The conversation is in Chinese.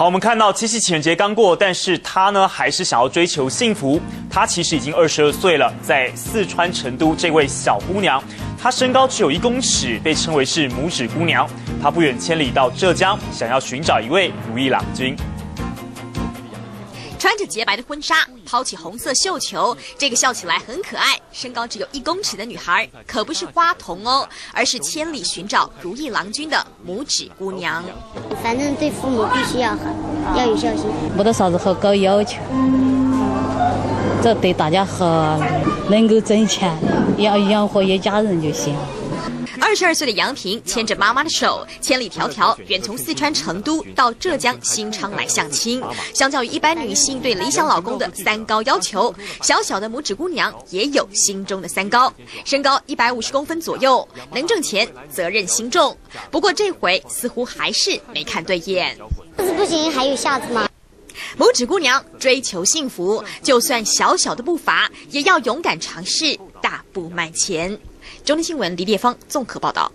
好，我们看到七夕情人节刚过，但是她呢还是想要追求幸福。她其实已经二十二岁了，在四川成都，这位小姑娘，她身高只有一公尺，被称为是拇指姑娘。她不远千里到浙江，想要寻找一位如意郎君。穿着洁白的婚纱，抛起红色绣球，这个笑起来很可爱、身高只有一公尺的女孩，可不是花童哦，而是千里寻找如意郎君的拇指姑娘。反正对父母必须要好，要有孝心。没得啥子好高要求，这对大家好，能够挣钱，要养活一家人就行。二十二岁的杨平牵着妈妈的手，千里迢迢远从四川成都到浙江新昌来相亲。相较于一般女性对理想老公的三高要求，小小的拇指姑娘也有心中的三高：身高一百五十公分左右，能挣钱，责任心重。不过这回似乎还是没看对眼。肚子不行还有下次吗？拇指姑娘追求幸福，就算小小的步伐，也要勇敢尝试，大步迈前。中央新闻李烈芳综合报道。